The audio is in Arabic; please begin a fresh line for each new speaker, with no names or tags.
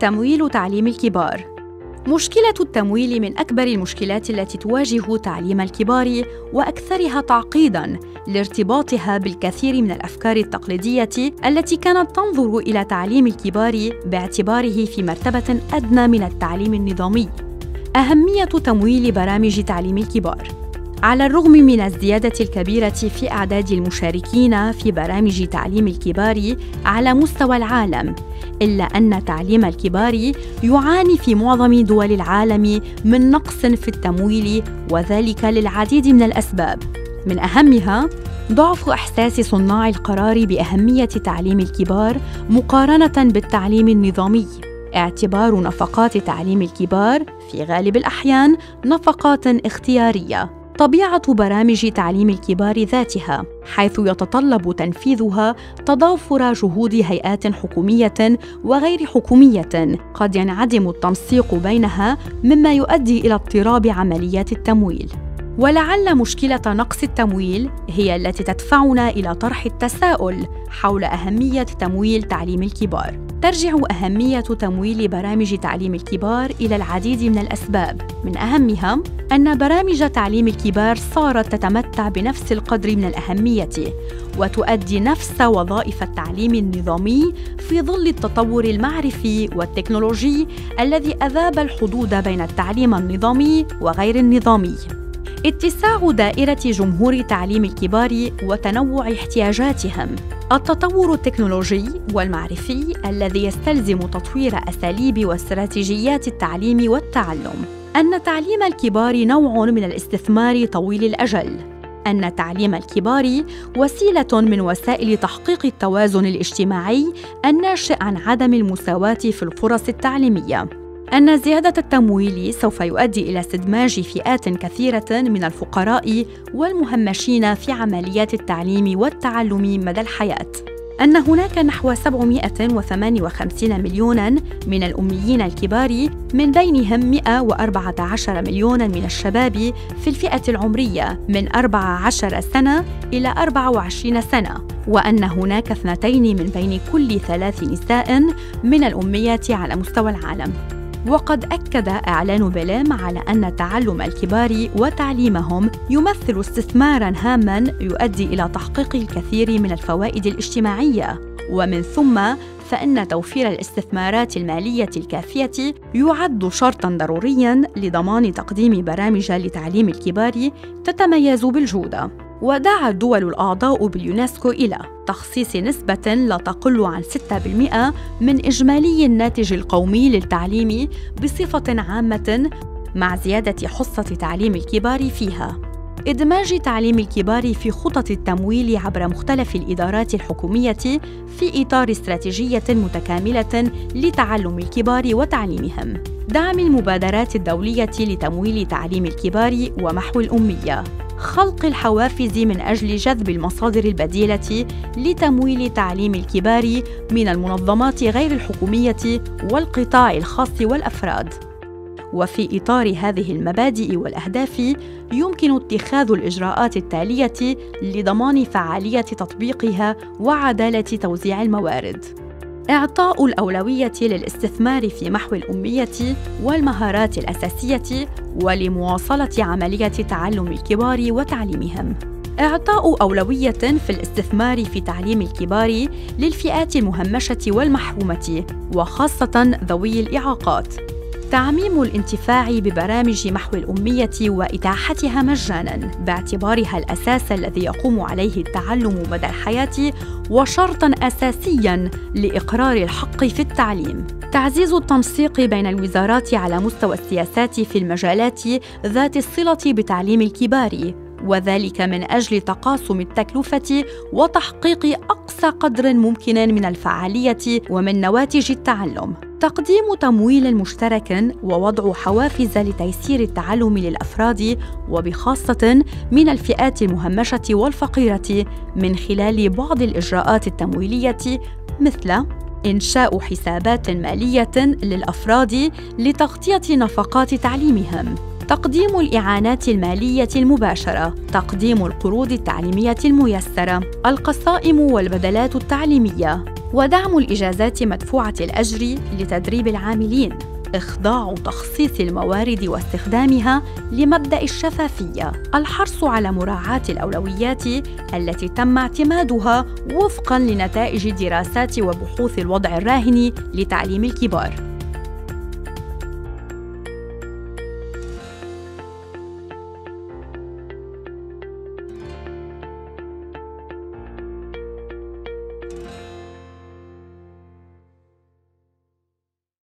تمويل تعليم الكبار مشكلة التمويل من أكبر المشكلات التي تواجه تعليم الكبار وأكثرها تعقيداً لارتباطها بالكثير من الأفكار التقليدية التي كانت تنظر إلى تعليم الكبار باعتباره في مرتبة أدنى من التعليم النظامي. أهمية تمويل برامج تعليم الكبار على الرغم من الزيادة الكبيرة في أعداد المشاركين في برامج تعليم الكبار على مستوى العالم، إلا أن تعليم الكبار يعاني في معظم دول العالم من نقص في التمويل وذلك للعديد من الأسباب، من أهمها ضعف إحساس صناع القرار بأهمية تعليم الكبار مقارنة بالتعليم النظامي. اعتبار نفقات تعليم الكبار في غالب الأحيان نفقات اختيارية طبيعة برامج تعليم الكبار ذاتها حيث يتطلب تنفيذها تضافر جهود هيئات حكومية وغير حكومية. قد ينعدم التنسيق بينها مما يؤدي إلى اضطراب عمليات التمويل. ولعل مشكلة نقص التمويل هي التي تدفعنا إلى طرح التساؤل حول أهمية تمويل تعليم الكبار. ترجع أهمية تمويل برامج تعليم الكبار إلى العديد من الأسباب. من اهمها أن برامج تعليم الكبار صارت تتمتع بنفس القدر من الأهمية وتؤدي نفس وظائف التعليم النظامي في ظل التطور المعرفي والتكنولوجي الذي أذاب الحدود بين التعليم النظامي وغير النظامي. اتساع دائرة جمهور تعليم الكبار وتنوع احتياجاتهم. التطور التكنولوجي والمعرفي الذي يستلزم تطوير أساليب واستراتيجيات التعليم والتعلم. أن تعليم الكبار نوع من الاستثمار طويل الأجل. أن تعليم الكبار وسيلة من وسائل تحقيق التوازن الاجتماعي الناشئ عن عدم المساواة في الفرص التعليمية. أن زيادة التمويل سوف يؤدي إلى استدماج فئات كثيرة من الفقراء والمهمشين في عمليات التعليم والتعلم مدى الحياة. أن هناك نحو 758 مليوناً من الأميين الكبار من بينهم 114 مليوناً من الشباب في الفئة العمرية من 14 سنة إلى 24 سنة وأن هناك اثنتين من بين كل ثلاث نساء من الأميات على مستوى العالم وقد أكد إعلان بلام على أن تعلم الكبار وتعليمهم يمثل استثماراً هاماً يؤدي إلى تحقيق الكثير من الفوائد الاجتماعية ومن ثم فإن توفير الاستثمارات المالية الكافية يعد شرطاً ضرورياً لضمان تقديم برامج لتعليم الكبار تتميز بالجودة. ودعا الدول الأعضاء باليونسكو إلى تخصيص نسبة لا تقل عن 6% من إجمالي الناتج القومي للتعليم بصفة عامة مع زيادة حصة تعليم الكبار فيها. إدماج تعليم الكبار في خطط التمويل عبر مختلف الإدارات الحكومية في إطار استراتيجية متكاملة لتعلم الكبار وتعليمهم. دعم المبادرات الدولية لتمويل تعليم الكبار ومحو الأمية. خلق الحوافز من أجل جذب المصادر البديلة لتمويل تعليم الكبار من المنظمات غير الحكومية والقطاع الخاص والأفراد. وفي إطار هذه المبادئ والأهداف يمكن اتخاذ الإجراءات التالية لضمان فعالية تطبيقها وعدالة توزيع الموارد. إعطاء الأولوية للاستثمار في محو الأمية والمهارات الأساسية ولمواصلة عملية تعلم الكبار وتعليمهم. إعطاء أولوية في الاستثمار في تعليم الكبار للفئات المهمشة والمحرومة وخاصة ذوي الإعاقات. تعميم الانتفاع ببرامج محو الأمية وإتاحتها مجاناً باعتبارها الأساس الذي يقوم عليه التعلم مدى الحياة وشرطاً أساسياً لإقرار الحق في التعليم. تعزيز التنسيق بين الوزارات على مستوى السياسات في المجالات ذات الصلة بتعليم الكبار وذلك من أجل تقاسم التكلفة وتحقيق أقصى قدر ممكن من الفعالية ومن نواتج التعلم. تقديم تمويل مشترك ووضع حوافز لتيسير التعلم للأفراد وبخاصة من الفئات المهمشة والفقيرة من خلال بعض الإجراءات التمويلية مثل إنشاء حسابات مالية للأفراد لتغطية نفقات تعليمهم. تقديم الإعانات المالية المباشرة، تقديم القروض التعليمية الميسرة، القصائم والبدلات التعليمية، ودعم الإجازات مدفوعة الأجر لتدريب العاملين إخضاع تخصيص الموارد واستخدامها لمبدأ الشفافية، الحرص على مراعاة الأولويات التي تم اعتمادها وفقاً لنتائج دراسات وبحوث الوضع الراهن لتعليم الكبار.